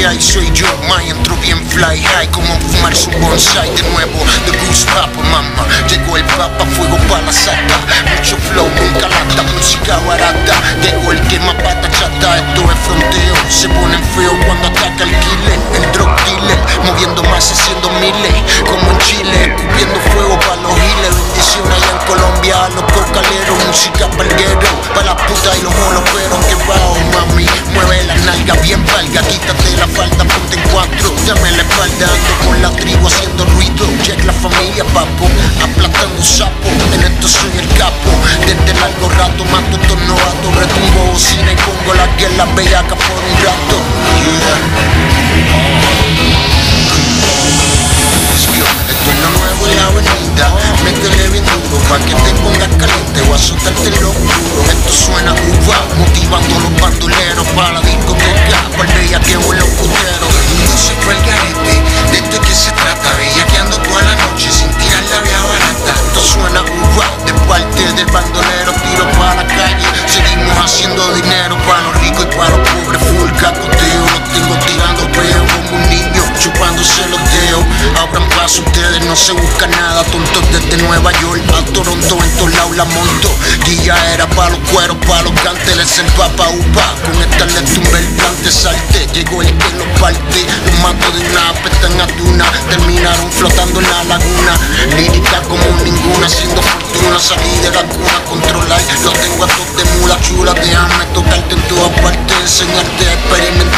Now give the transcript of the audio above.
Soy yo, my entro bien fly high Como fumar su bonsai de nuevo. The Goose Papa, mama Llegó el papa, fuego para la sata Mucho flow, nunca lata, música barata. Llegó el que más pata chata Esto es fronteo, se ponen feo cuando ataca el killer El drug dealer, moviendo más haciendo miles Como en Chile, escupiendo fuego para los giles Bendición allá en Colombia, los cocaleros Música para Dame la espalda, ando con la tribu haciendo ruido. Check la familia, papo, aplastando sapo. En esto soy el capo. Desde largo rato mato estos novatos Retumbo bocina y pongo la que la bellaca por un rato. Esto es lo nuevo en la avenida. Métele bien duro pa' que te pongas caliente O azotarte lo oscuro Esto suena uva haciendo dinero Pa' los ricos y pa' los pobres. Full cacoteo Los tengo tirando peo Como un niño chupándose los dedos. Abran paso ustedes, no se busca nada. Tontos desde Nueva York a Toronto En todos lados la monto. Guilla era pa' los cueros, pa' los canteles El papa upa, con esta le tumba el plante Salte, llegó el que los parte Los mato de una en atuna Terminaron flotando en la laguna. Lírica como ninguna, haciendo fortuna. Salí de la cuna, controlar Lo tengo a dancing like that, but in the